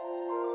Música